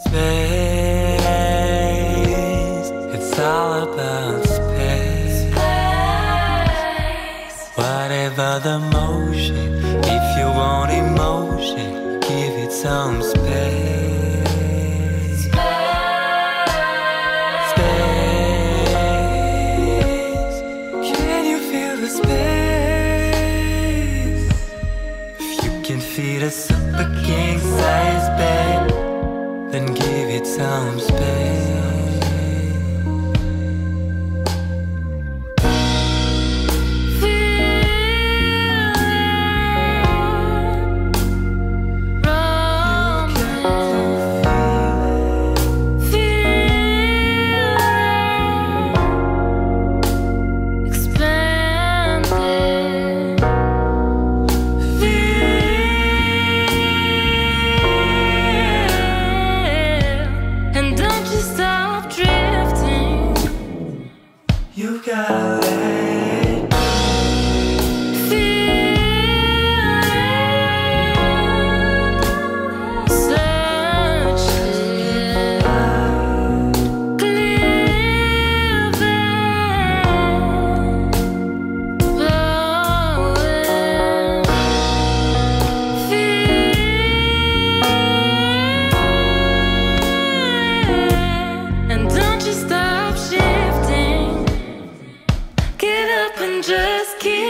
Space, it's all about space. Whatever the motion, if you want emotion, give it some space. Space, space. can you feel the space? If you can feed us up against time, space. got.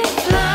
fly.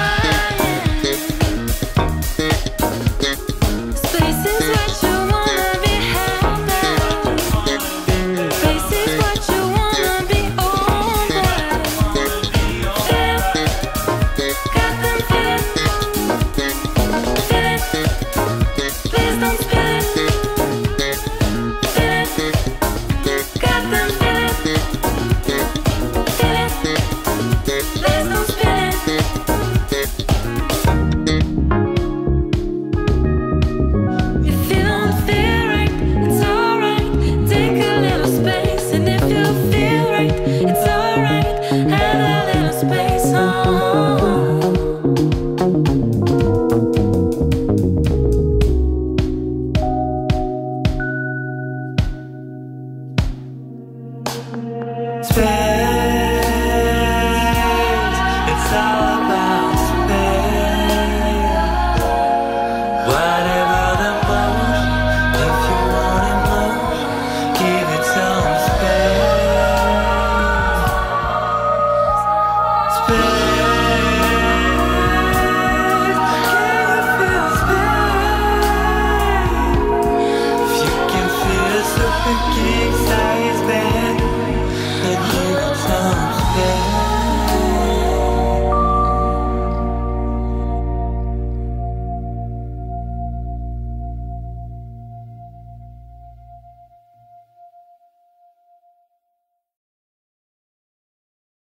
Space.